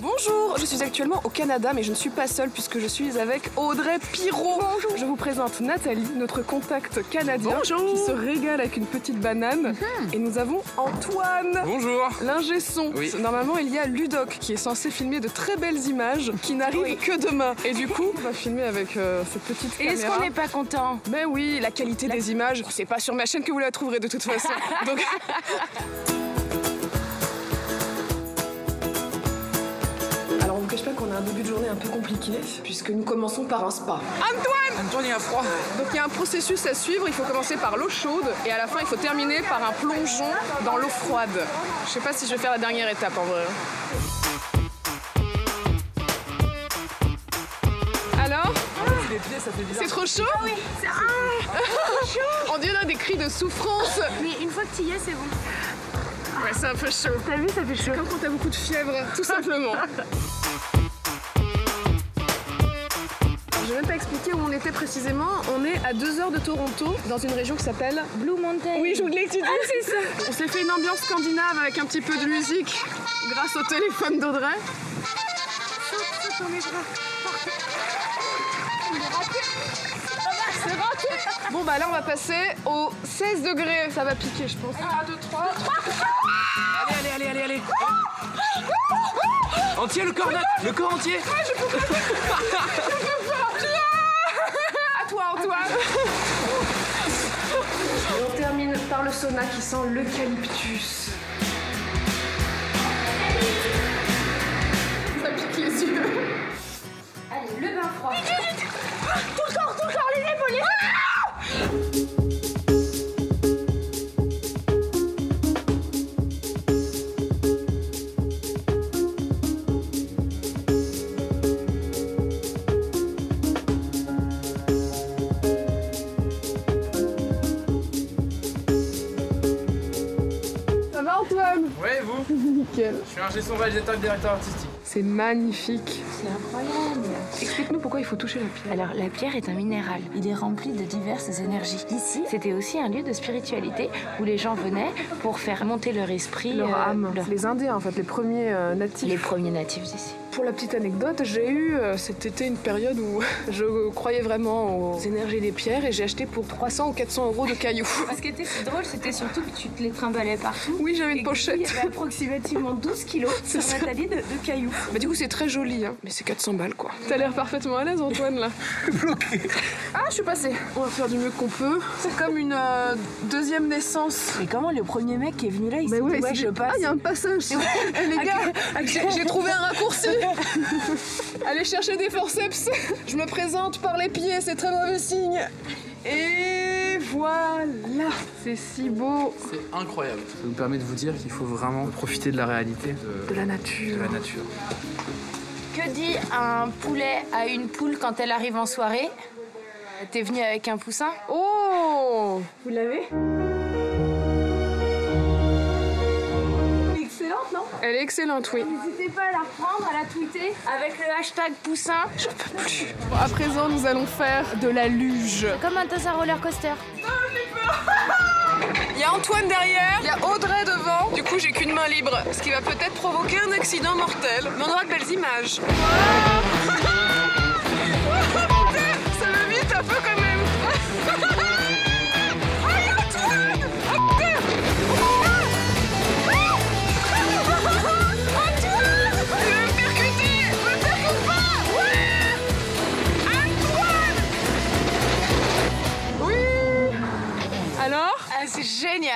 Bonjour, je suis actuellement au Canada, mais je ne suis pas seule puisque je suis avec Audrey Pirot. Bonjour. Je vous présente Nathalie, notre contact canadien, Bonjour. qui se régale avec une petite banane. Et nous avons Antoine, Bonjour l'ingé son. Oui. Normalement, il y a Ludoc qui est censé filmer de très belles images qui n'arrivent que demain. Et du coup, on va filmer avec euh, cette petite Et est-ce caméra. qu'on n'est pas content? Ben oui, la qualité des images, c'est pas sur ma chaîne que vous la trouverez de toute façon. Donc... cache pas qu'on a un début de journée un peu compliqué, puisque nous commençons par un spa. Antoine Antoine, il a froid Donc il y a un processus à suivre, il faut commencer par l'eau chaude, et à la fin il faut terminer par un plongeon dans l'eau froide. Je sais pas si je vais faire la dernière étape en vrai. Alors? C'est trop chaud? Oui, c'est chaud On dirait des cris de souffrance Mais une fois que tu y es, c'est bon. Ouais, c'est un peu chaud. T'as vu, ça fait chaud. Comme quand t'as beaucoup de fièvre, tout simplement. même pas expliquer où on était précisément. On est à 2 heures de Toronto, dans une région qui s'appelle... Blue Mountain. Oui, je voulais que tu dises. c'est ça. On s'est fait une ambiance scandinave avec un petit peu de musique grâce au téléphone d'Audrey. Bon bah là on va passer au 16 degrés. Ça va piquer je pense. 1, 2, 3. Allez, allez, allez, allez, allez Entier le corps, Le corps entier Antoine Et on termine par le sauna qui sent l'eucalyptus. Un gestion réalisateur et directeur artistique. C'est magnifique. C'est incroyable. Explique-nous pourquoi il faut toucher la pierre. Alors, la pierre est un minéral. Il est rempli de diverses énergies. Ici, c'était aussi un lieu de spiritualité où les gens venaient pour faire monter leur esprit. Leur euh, âme. leur- Les Indiens en fait, les premiers euh, natifs. Les premiers natifs d'ici. Pour la petite anecdote, j'ai eu euh, cet été une période où je croyais vraiment aux énergies des pierres et j'ai acheté pour 300 ou 400 euros de cailloux. Ce qui était si drôle, c'était surtout que tu te les trimballais partout. Oui, j'avais une Il y pochette. avait approximativement 12 kilos sur ça. Nathalie de, de cailloux. Bah, du coup, c'est très joli, hein. mais c'est 400 balles quoi. T'as l'air parfaitement à l'aise, Antoine là. Ah, je suis passée. On va faire du mieux qu'on peut. C'est comme une euh, deuxième naissance. Mais comment le premier mec qui est venu là, il Mais s'est ouais, dit ouais, je passe Ah, il y a un passage. Eh, les gars, j'ai trouvé un raccourci. Allez chercher des forceps. Je me présente par les pieds, c'est très mauvais signe. Et voilà, c'est si beau. C'est incroyable. Ça nous permet de vous dire qu'il faut vraiment profiter de la réalité de, De la nature. de la nature. Que dit un poulet à une poule quand elle arrive en soirée? T'es venu avec un poussin? Oh Vous l'avez? Elle est excellente, oui. N'hésitez pas à la reprendre, à la tweeter avec le hashtag poussin. Bon, à présent, nous allons faire de la luge. Comme un tasse à roller coaster. Il y a Antoine derrière, il y a Audrey devant. Du coup, j'ai qu'une main libre, ce qui va peut-être provoquer un accident mortel. Mais on aura de belles images.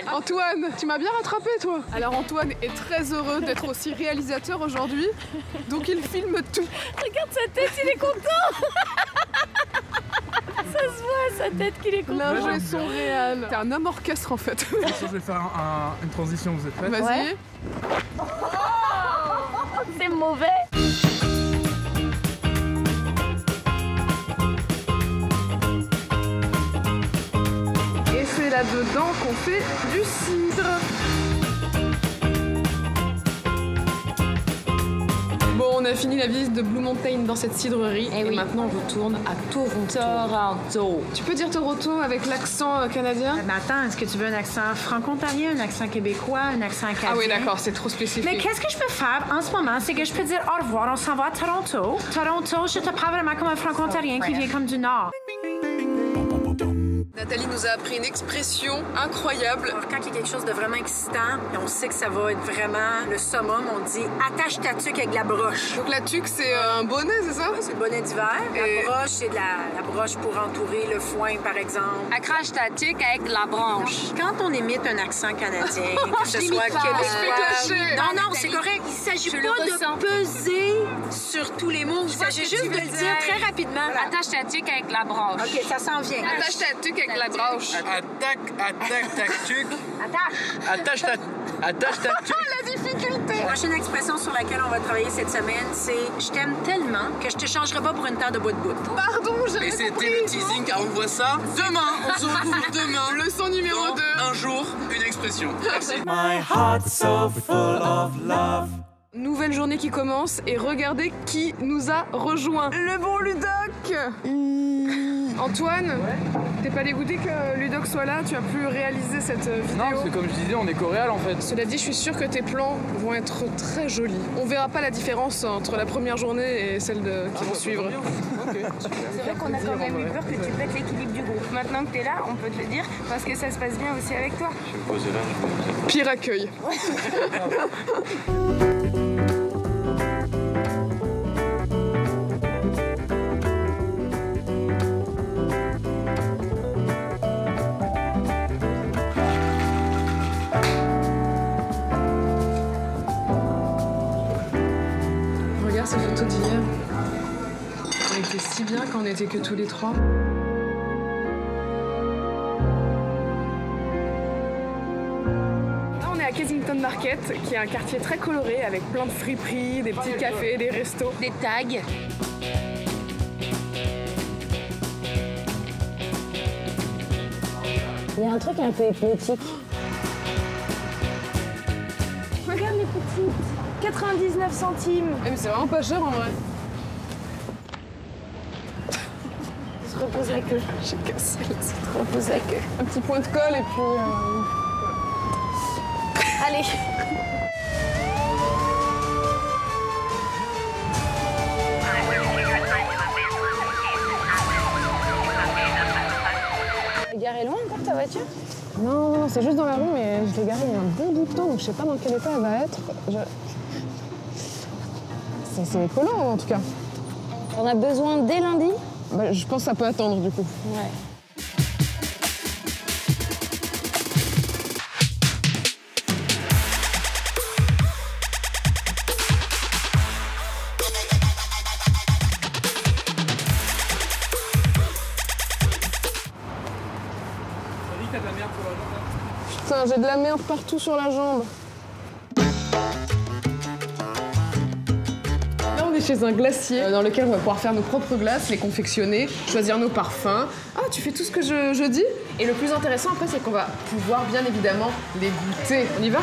génial Antoine, tu m'as bien rattrapé toi. Alors Antoine est très heureux d'être aussi réalisateur aujourd'hui, donc il filme tout. Regarde sa tête, il est content Ça se voit, sa tête qu'il est content. L'ingé son réel. T'es un homme orchestre en fait. Je vais faire un- un- une transition, vous êtes prêts? Vas-y. Ouais. C'est mauvais là-dedans qu'on fait du cidre. Bon, on a fini la visite de Blue Mountain dans cette cidrerie Eh et oui. maintenant on retourne à Toronto. Toronto. Tu peux dire Toronto avec l'accent euh, canadien? Mais attends, est-ce que tu veux un accent franco-ontarien, un accent québécois, un accent acadien? Ah oui, d'accord, c'est trop spécifique. Mais qu'est-ce que je peux faire en ce moment? C'est que je peux dire au revoir, on s'en va à Toronto. Toronto, je te parle vraiment comme un franco-ontarien qui vient comme du Nord. Nathalie nous a appris une expression incroyable. Alors, quand il y a quelque chose de vraiment excitant, et on sait que ça va être vraiment le summum, on dit attache ta tuque avec la broche. Donc la tuque, c'est un bonnet, c'est ça? C'est le bonnet d'hiver. La broche, c'est de la, la broche pour entourer le foin, par exemple. Accroche ta tuque avec la branche. Quand on imite un accent canadien, que ce Je soit québécois... Je suis cachée. Non, non, c'est correct. Il s'agit pas ressens. de peser sur tous les mots. Il s'agit juste de le dire dire. très rapidement. Attache ta tuque avec la branche. OK, ça s'en vient. Attache ta tuque avec la branche. Attaque, attaque ta tuque. Attache. Attache ta, attache ta tuque. La prochaine expression sur laquelle on va travailler cette semaine, c'est « Je t'aime tellement que je te changerai pas pour une terre de bout de bout Pardon, Et j'avais c'était compris. le teasing car on voit ça demain. On se retrouve demain. Leçon numéro Dans 2. Un jour, une expression. Merci. My heart's so full of love. Nouvelle journée qui commence et regardez qui nous a rejoint. Le bon Ludoc Antoine, t'es pas dégoûté que Ludoc soit là Tu as pu réaliser cette euh, vidéo Non, parce que comme je disais, on est coréal en fait. Cela dit, je suis sûre que tes plans vont être très jolis. On verra pas la différence entre la première journée et celle de- qui vont suivre. C'est vrai qu'on a quand même eu peur que tu pètes l'équilibre du groupe. Maintenant que t'es là, on peut te le dire parce que ça se passe bien aussi avec toi. Pire accueil. bien quand on n'était que tous les trois. Là, on est à Kensington Market, qui est un quartier très coloré avec plein de friperies, des petits cafés, des restos. Des tags. Il y a un truc un peu hypnotique. Regarde les petites. 99 centimes. Eh, mais c'est vraiment pas cher en vrai. Repose la queue. J'ai cassé Se repose la queue. Un petit point de colle et puis. euh, Allez. Garée loin encore ta voiture? Non, non, non, c'est juste dans la rue, mais je l'ai garée il y a un bon bout de temps, donc je sais pas dans quel état elle va être. Je... C'est, écolo en tout cas. On a besoin dès lundi Bah, je pense que ça peut attendre du coup. Ouais. Putain, j'ai de la merde partout sur la jambe. Chez un glacier euh, dans lequel on va pouvoir faire nos propres glaces, les confectionner, choisir nos parfums. Ah, tu fais tout ce que je, je dis Et le plus intéressant après, c'est qu'on va pouvoir bien évidemment les goûter. On y va.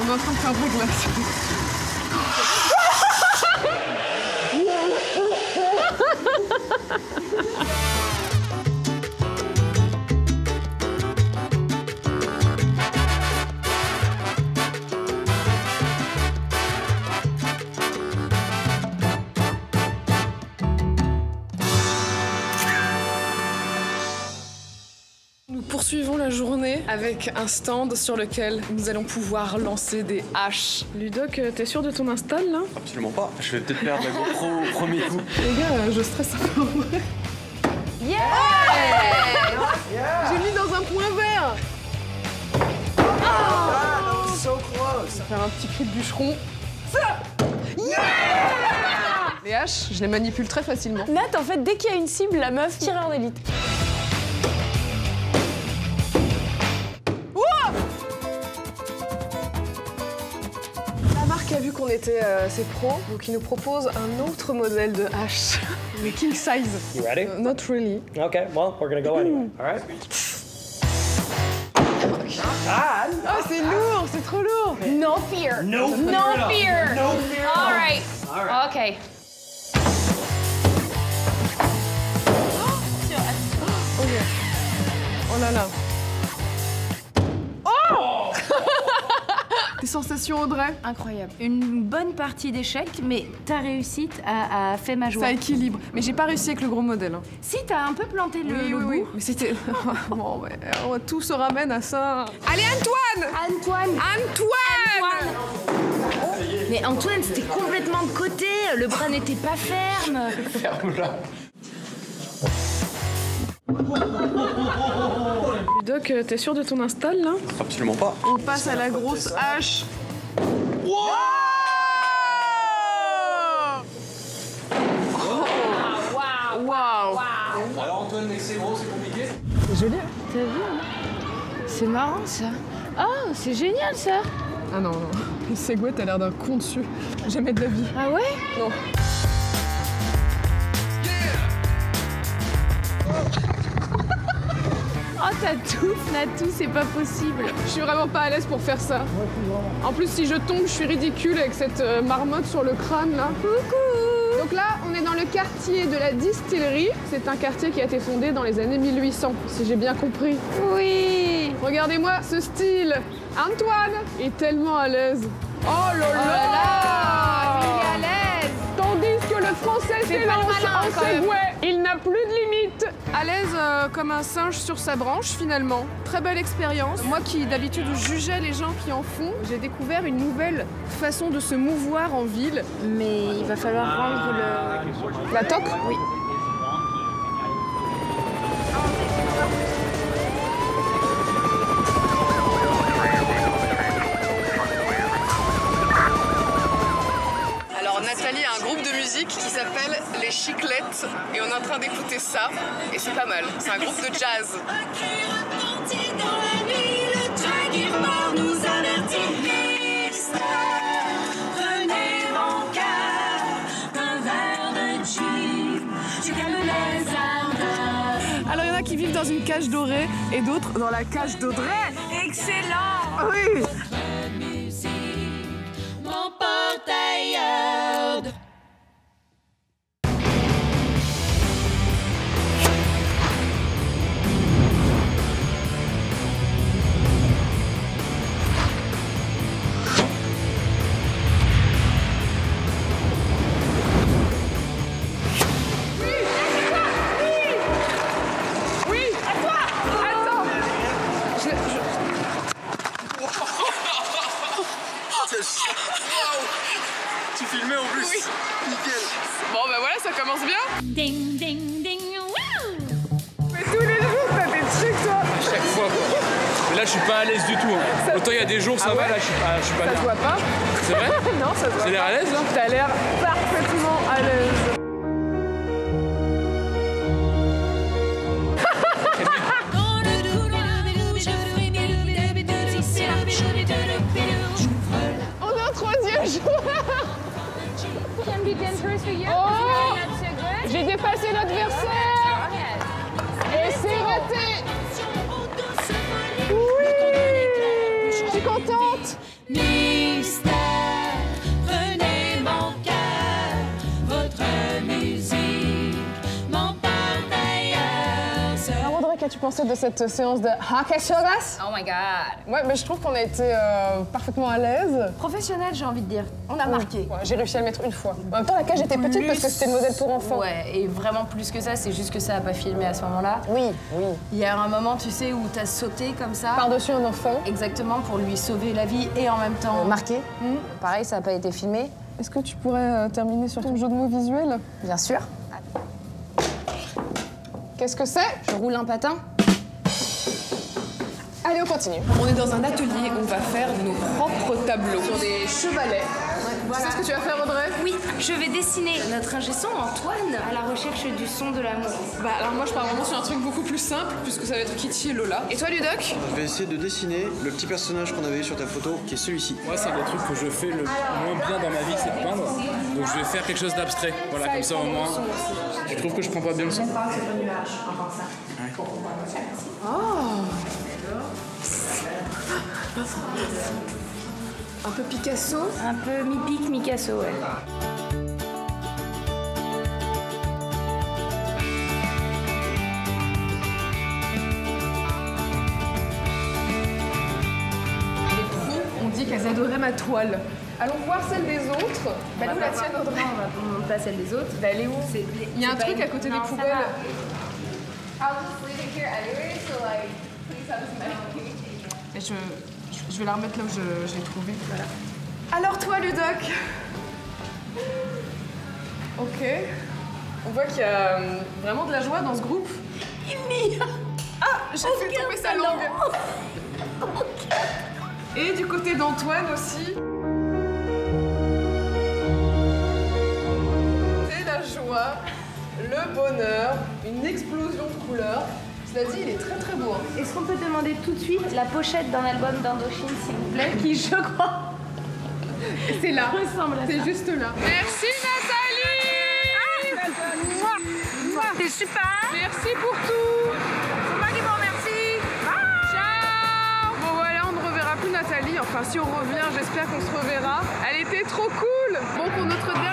On est en train de faire des glaces. avec un stand sur lequel nous allons pouvoir lancer des haches. Ludoc, t'es sûr de ton install là? Absolument pas. Je vais peut-être perdre la GoPro au premier coup. Les gars, euh, je stresse un peu en vrai. Yeah J'ai mis dans un point vert So close. Faire un petit cri de bûcheron. Ça Les haches, je les manipule très facilement. Nat, en fait, dès qu'il y a une cible, la meuf, tireur d'élite. La qu'on était euh, assez pro, donc il nous propose un autre modèle de hache. mais king size? You ready? Uh, not really. Okay, well, we're gonna go anyway. All right? Ah, c'est lourd, c'est trop lourd. No fear. No fear. No fear. No fear. all. Right. All right. Okay. Oh là là. Des sensations, Audrey Incroyable. Une bonne partie d'échecs, mais ta réussite a, a fait ma joie. Ça équilibre. Mais j'ai pas réussi avec le gros modèle. hein. Si, t'as un peu planté le, Oui, le oui, bout. oui. Mais c'était. bon, ouais, tout se ramène à ça. Allez, Antoine Antoine Antoine, Mais Antoine, c'était complètement de côté, le bras n'était pas ferme. Ludoc, euh, t'es sûr de ton install là? Absolument pas. On passe à la grosse hache. Waouh Waouh Alors Antoine, mais c'est gros, c'est compliqué C'est marrant ça. Oh, c'est génial ça. Ah non, non. Le Segway, t'as l'air d'un con dessus. Jamais de la vie. Ah ouais? Non. Oh, t'as tout, Natou, c'est pas possible. Je suis vraiment pas à l'aise pour faire ça. En plus, si je tombe, je suis ridicule avec cette euh, marmotte sur le crâne là. Coucou Donc là, on est dans le quartier de la distillerie. C'est un quartier qui a été fondé dans les années 1800, si j'ai bien compris. Oui. Regardez-moi ce style Antoine est tellement à l'aise. Oh là là, là, il le français s'élance en. Segway, il n'a plus de limite. À l'aise euh, comme un singe sur sa branche finalement. Très belle expérience. Moi qui d'habitude jugeais les gens qui en font, j'ai découvert une nouvelle façon de se mouvoir en ville. Mais il va falloir rendre le. La toque? Oui. Alors Nathalie a un groupe de musique qui s'appelle Les Chiclettes et on est en train d'écouter ça et c'est pas mal. C'est un groupe de jazz. Alors il y en a qui vivent dans une cage dorée et d'autres dans la cage d'Audrey. Excellent Oui là, je suis pas à l'aise du tout. hein. Ça- Autant il y a des jours, ça Ah va, là, je suis pas, je suis pas Ça se voit pas C'est vrai Non, ça se voit J'ai l'air à l'aise là T'as l'air parfaitement à l'aise. On est en troisième jour Oh J'ai dépassé l'adversaire Et c'est raté Oui pensé de cette séance de Hakashogas Oh my god Ouais, mais je trouve qu'on a été euh, parfaitement à l'aise. Professionnel, j'ai envie de dire. On a marqué. Ouais, J'ai réussi à le mettre une fois. En même temps, la cage était petite parce que c'était le modèle pour enfants. Ouais, et vraiment plus que ça, c'est juste que ça a pas filmé à ce moment-là. Oui, oui. Il y a un moment, tu sais, où t'as sauté comme ça. Par-dessus un enfant. Exactement, pour lui sauver la vie et en même temps. Marqué. Pareil, ça n'a pas été filmé. Est-ce que tu pourrais euh, terminer sur ton jeu de mots visuel? Bien sûr. Qu'est-ce que c'est? Je roule un patin. Allez, on continue. On est dans un atelier où on va faire nos propres tableaux sur des chevalets. Tu sais ce que tu vas faire Audrey Oui, je vais dessiner notre ingé son Antoine à la recherche du son de l'amour. Bah alors moi je pars vraiment sur un truc beaucoup plus simple puisque ça va être Kitty et Lola. Et toi Ludoc Je vais essayer de dessiner le petit personnage qu'on avait eu sur ta photo, qui est celui-ci. Moi, c'est un des trucs que je fais le moins bien dans ma vie, c'est de peindre. Donc je vais faire quelque chose d'abstrait. Voilà, comme ça au moins. Je trouve que je prends pas bien le son? Un peu Picasso Un peu mi-pique, mi-casso, ouais. Les pros ont dit qu'elles adoraient ma toile. Allons voir celle des autres. Bah nous la tienne Audrey. On va pas celle des autres. Bah elle est où Il y a un truc à côté des poubelles. Je- je vais la remettre là où je, je l'ai trouvée. Voilà. Alors toi, Ludoc Ok. On voit qu'il y a euh, vraiment de la joie dans ce groupe. Ah J'ai fait tomber sa langue Et du côté d'Antoine aussi. C'est la joie, le bonheur, une explosion de couleurs. Cela dit, il est très très beau. hein. Est-ce qu'on peut demander tout de suite la pochette d'un album d'Indochine, s'il vous plaît, qui, je crois, C'est là. ressemble à C'est juste là. Merci Nathalie T'es super! Merci pour tout C'est moi qui vous remercie! Ciao Bon voilà, on ne reverra plus Nathalie. Enfin, si on revient, j'espère qu'on se reverra. Elle était trop cool Bon, pour notre dernière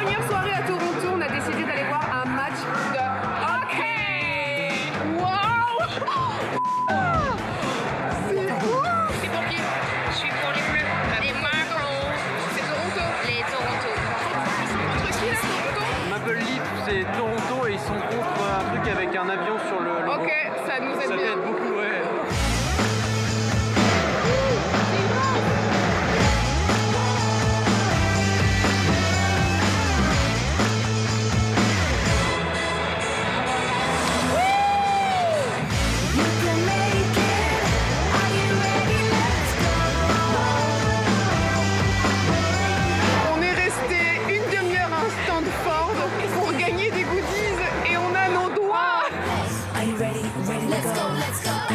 ils sont contre un truc avec un avion sur le. Ok, ça nous aide Ça bien. beaucoup,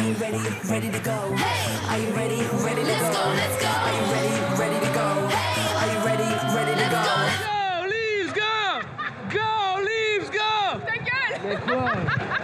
you ready? Ready to go? Hey. Are you ready? Ready to go? Let's go. Are you ready? Ready to go? Hey. Are you ready? Ready to go? Go, Leaves, go Go, Leaves, go Ta gueule Avec